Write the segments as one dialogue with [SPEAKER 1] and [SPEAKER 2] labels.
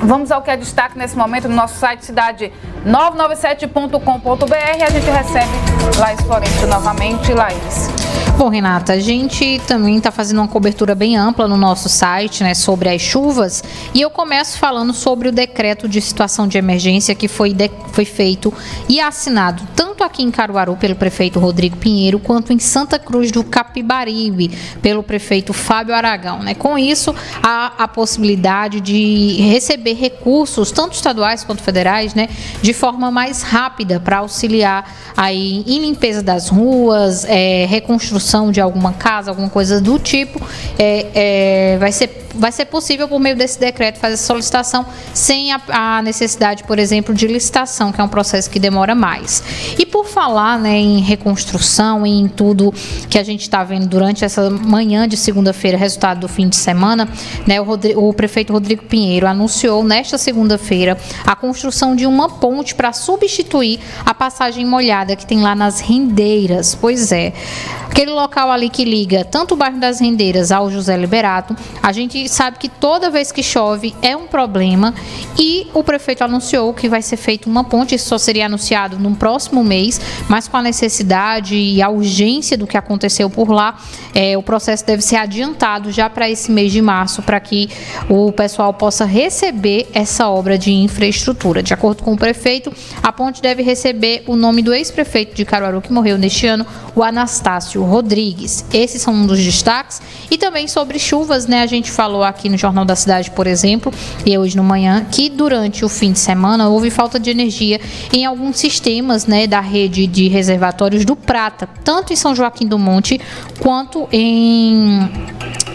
[SPEAKER 1] Vamos ao que é destaque nesse momento no nosso site cidade997.com.br. A gente recebe Laís Florencio novamente. Laís.
[SPEAKER 2] Bom, Renata, a gente também está fazendo uma cobertura bem ampla no nosso site né, sobre as chuvas e eu começo falando sobre o decreto de situação de emergência que foi, de, foi feito e assinado tanto aqui em Caruaru pelo prefeito Rodrigo Pinheiro quanto em Santa Cruz do Capibaribe pelo prefeito Fábio Aragão. Né? Com isso, há a possibilidade de receber recursos, tanto estaduais quanto federais, né, de forma mais rápida para auxiliar aí em limpeza das ruas, é, reconstrução construção de alguma casa, alguma coisa do tipo, é, é, vai ser vai ser possível, por meio desse decreto, fazer solicitação sem a, a, necessidade, por exemplo, de licitação, que é um processo que demora mais. E por falar né, em reconstrução e em tudo que a gente está vendo durante essa manhã de segunda-feira, resultado do fim de semana, né, o, Rodrigo, o prefeito Rodrigo Pinheiro anunciou nesta segunda-feira a construção de uma ponte para substituir a passagem molhada que tem lá nas rendeiras. Pois é. Aquele local ali que liga tanto o bairro das Rendeiras ao José Liberato, a gente sabe que toda vez que chove é um problema e o prefeito anunciou que vai ser feita uma ponte, isso só seria anunciado no próximo mês, mas com a necessidade e a urgência do que aconteceu por lá, é, o processo deve ser adiantado já para esse mês de março, para que o pessoal possa receber essa obra de infraestrutura. De acordo com o prefeito, a ponte deve receber o nome do ex-prefeito de Caruaru, que morreu neste ano, o Anastácio Rodrigues. Esses são um dos destaques. E também sobre chuvas, né? A gente falou aqui no Jornal da Cidade, por exemplo, e hoje no manhã, que durante o fim de semana houve falta de energia em alguns sistemas, né, da rede de reservatórios do Prata, tanto em São Joaquim do Monte quanto em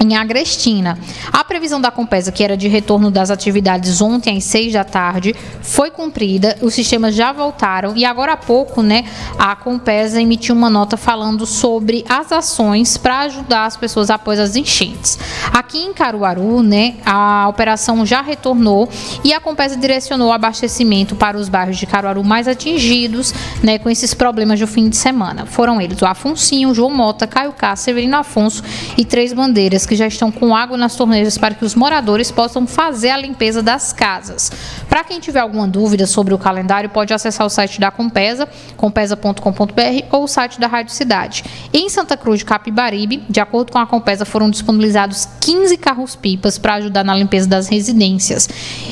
[SPEAKER 2] em Agrestina. A previsão da Compesa, que era de retorno das atividades ontem às seis da tarde, foi cumprida, os sistemas já voltaram e agora há pouco, né, a Compesa emitiu uma nota falando sobre as ações para ajudar as pessoas após as enchentes. Aqui em Caruaru, né, a operação já retornou e a Compesa direcionou o abastecimento para os bairros de Caruaru mais atingidos, né, com esses problemas do fim de semana. Foram eles o Afonsinho, João Mota, Caio Cá, Severino Afonso e Três Bandeiras, que já estão com água nas torneiras para que os moradores possam fazer a limpeza das casas. Para quem tiver alguma dúvida sobre o calendário, pode acessar o site da Compesa, compesa.com.br ou o site da Rádio Cidade. Em Santa Cruz de Capibaribe, de acordo com a Compesa, foram disponibilizados 15 carros-pipas para ajudar na limpeza das residências.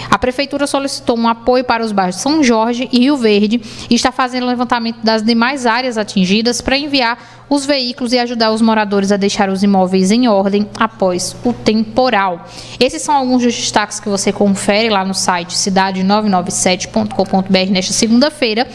[SPEAKER 2] A Prefeitura solicitou um apoio para os bairros São Jorge e Rio Verde e está fazendo levantamento das demais áreas atingidas para enviar os veículos e ajudar os moradores a deixar os imóveis em ordem após o temporal. Esses são alguns dos destaques que você confere lá no site cidade997.com.br nesta segunda-feira.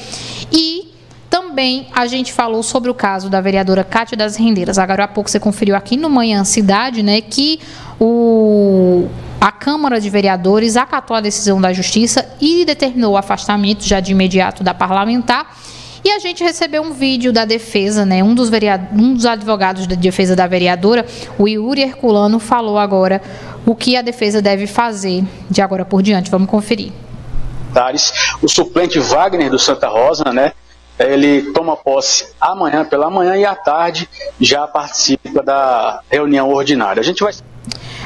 [SPEAKER 2] E também a gente falou sobre o caso da vereadora Cátia das Rendeiras. Agora há pouco você conferiu aqui no Manhã Cidade, né, que o a Câmara de Vereadores acatou a decisão da Justiça e determinou o afastamento já de imediato da parlamentar e a gente recebeu um vídeo da defesa, né? Um dos, vereadores, um dos advogados da defesa da vereadora, o Yuri Herculano, falou agora o que a defesa deve fazer de agora por diante. Vamos conferir.
[SPEAKER 3] O suplente Wagner do Santa Rosa, né? Ele toma posse amanhã pela manhã e à tarde já participa da reunião ordinária. A gente vai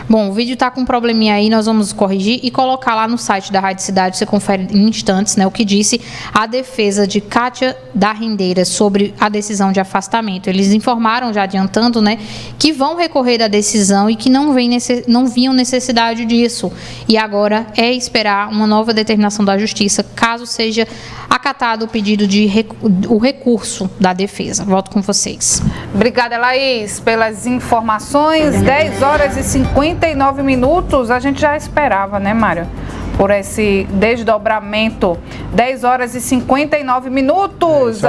[SPEAKER 2] Bom, o vídeo está com um probleminha aí, nós vamos corrigir e colocar lá no site da Rádio Cidade, você confere em instantes, né, o que disse a defesa de Kátia da Rendeira sobre a decisão de afastamento. Eles informaram, já adiantando, né, que vão recorrer da decisão e que não, vem não viam necessidade disso. E agora é esperar uma nova determinação da Justiça, caso seja acatado o pedido de o recurso da defesa. Volto com vocês.
[SPEAKER 1] Obrigada, Laís, pelas informações. 10 horas e 50 39 minutos, a gente já esperava, né, Mário? Por esse desdobramento. 10 horas e 59 minutos. É